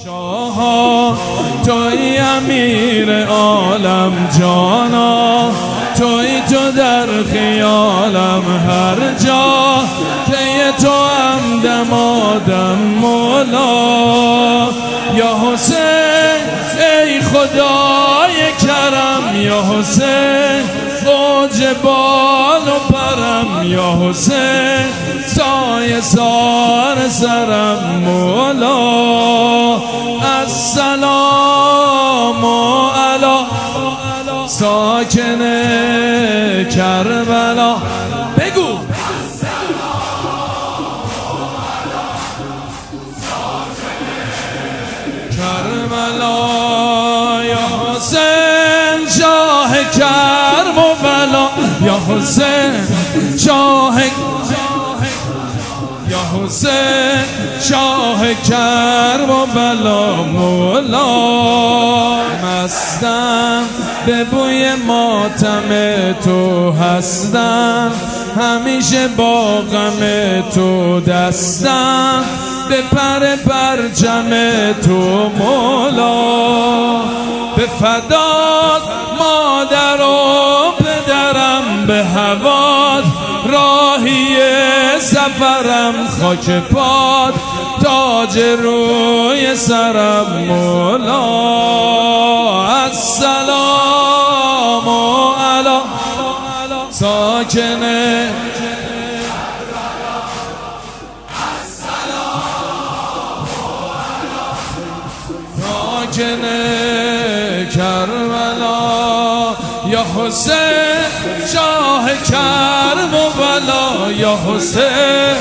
شاها توی امیر عالم جانا توی تو در خیالم هر جا که تو هم دمادم مولا. یا حسین ای خدای کرم یا حسین اوج بال و پرم یا حسین سایه سار سرم السلام علا ساکن کربلا. بگو. کربلا یا حسین شاه کرم و بلا یا حسین شاه یا حسین شاه کرم و بلا مولا. مستم به بوی ماتم تو هستم. همیشه با غم تو دستم. به پر پرچم تو مولا. به فداد مادر و پدرم به هواد راهی سفرم خاک پاد تاج روی سرم مولا. السلام علا. ساکنه ساکن کربلا. حسین شاه کرم و بلا یا حسین.